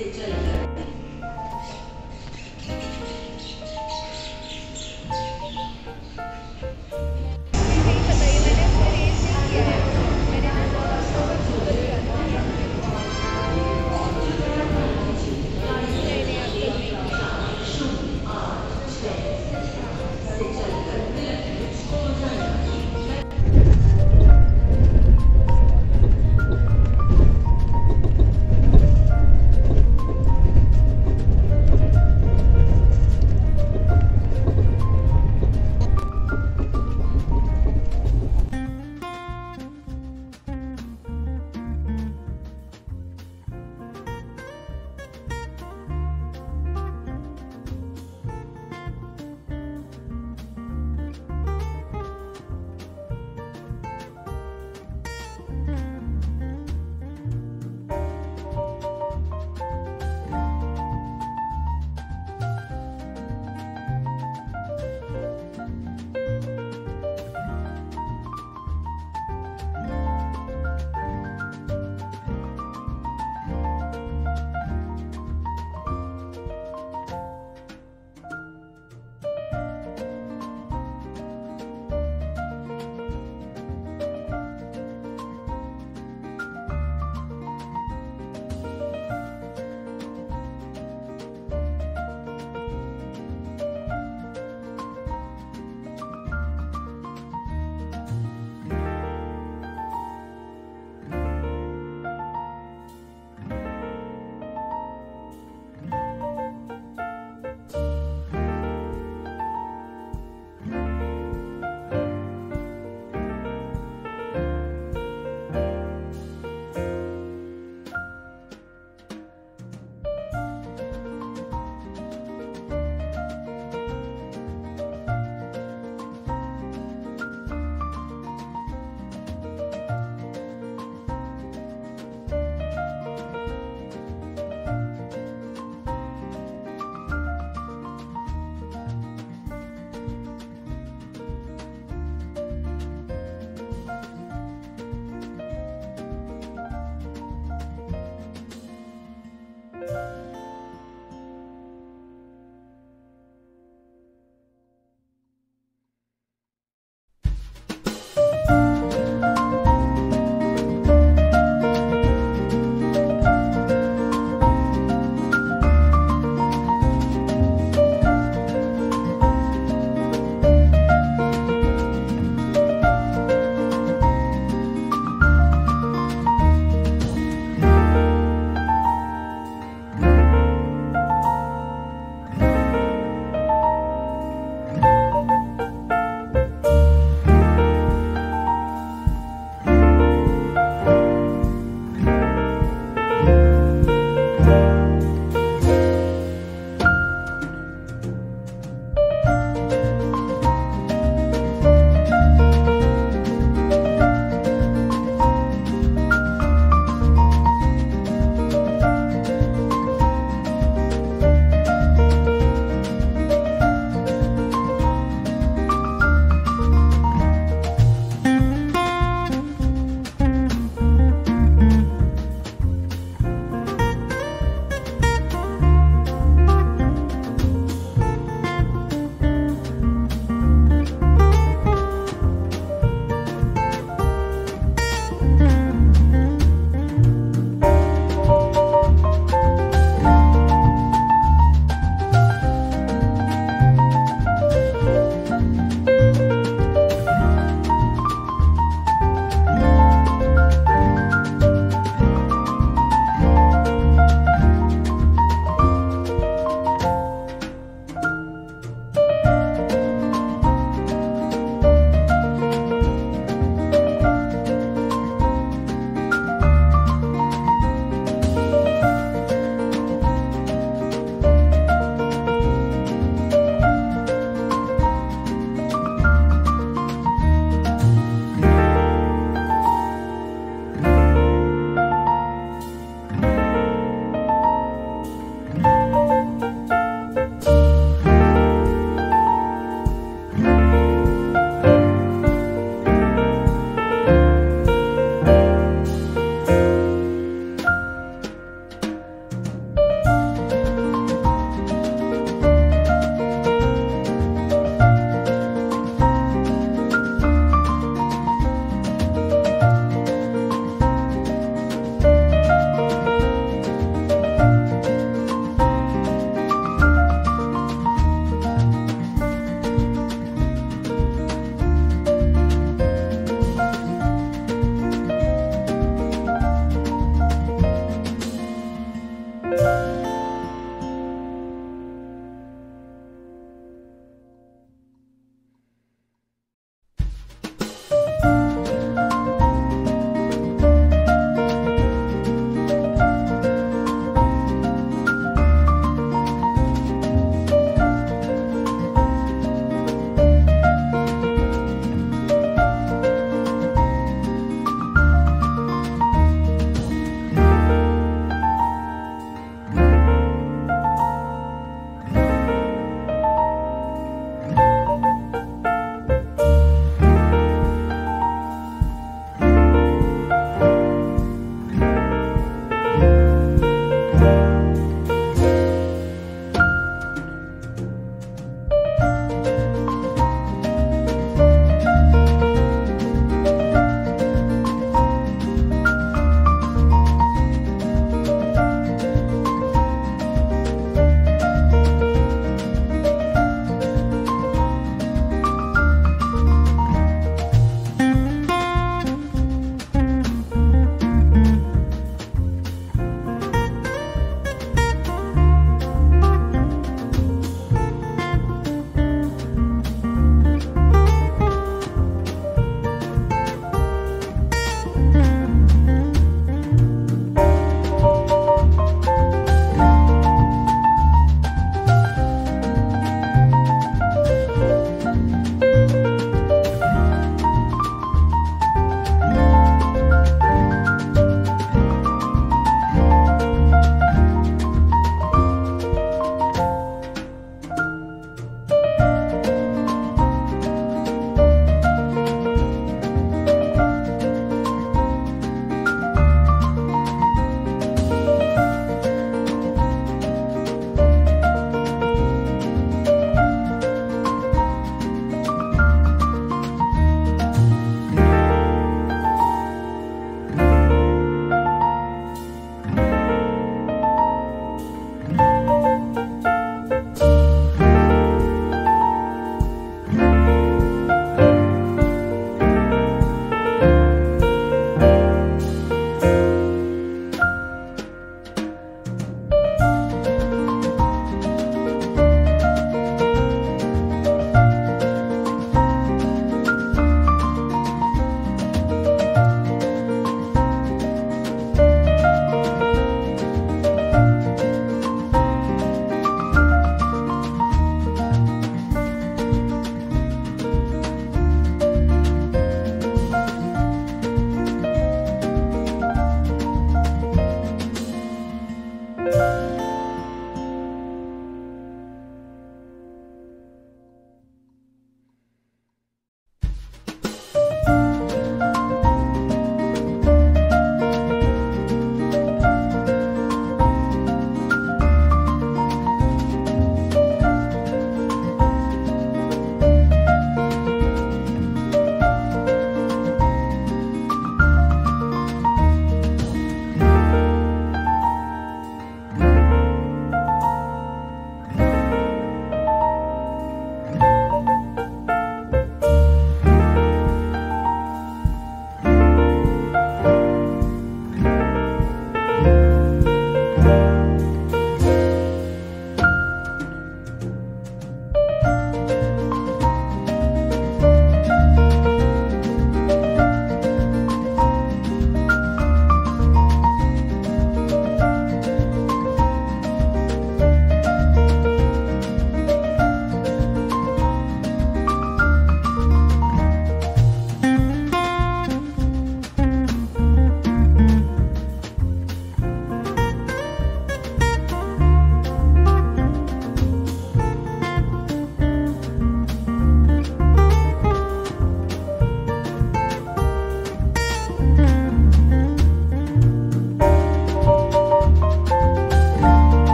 stitcher